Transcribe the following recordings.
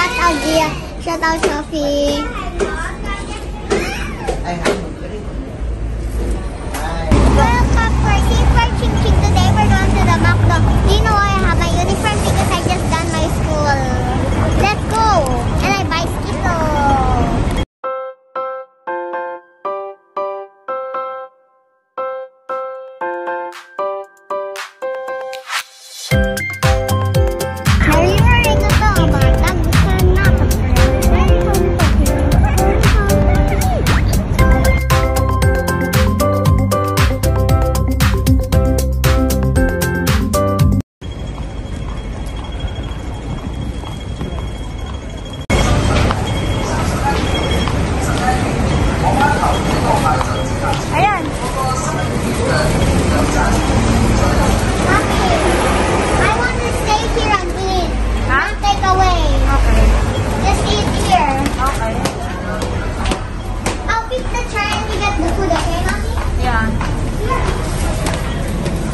下到底，下到小飞。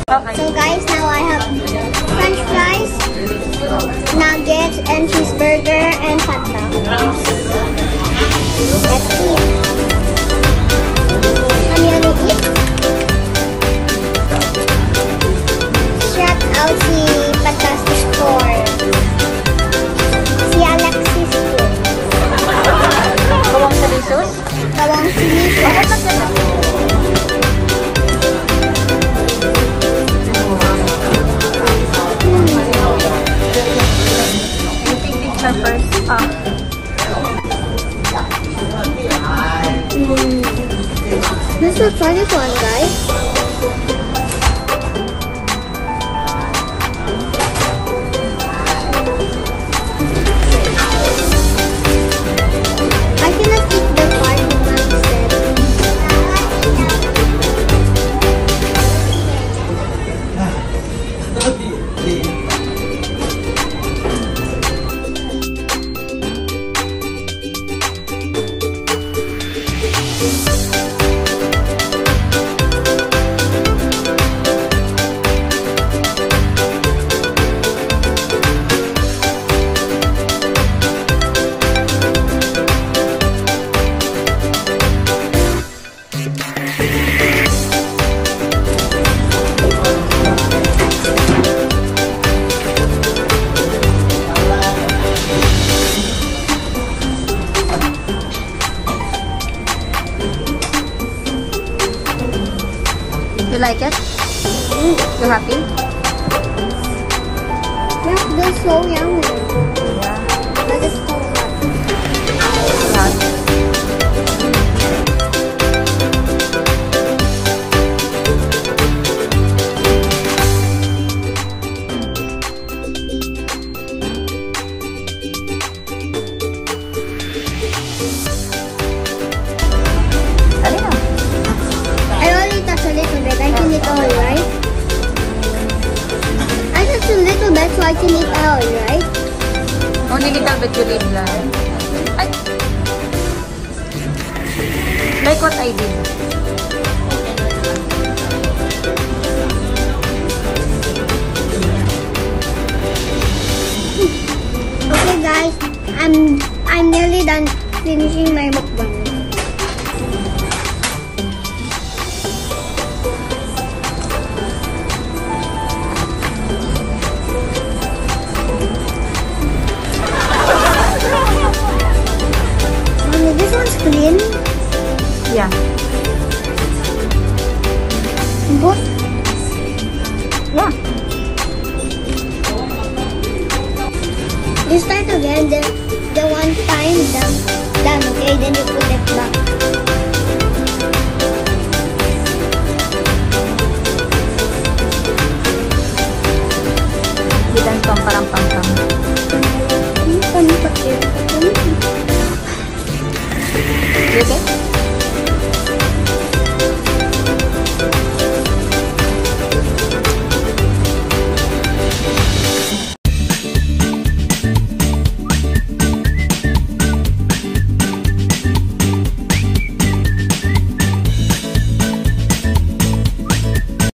So guys, now I have french fries, nuggets, and cheeseburger, and fanta. Let's. Let's just try this one, guys. You like it? You happy? Yeah, they're so yummy. Yeah. All, right? I touch a little bit so I can eat all, right? Only little bit you leave lang. Ay! Like what I did. Okay, guys. I'm I'm nearly done finishing my mukbang. lambot. Yeah. You start again the, the one time done, done, okay? Then you put it back. Bidan pang parampang.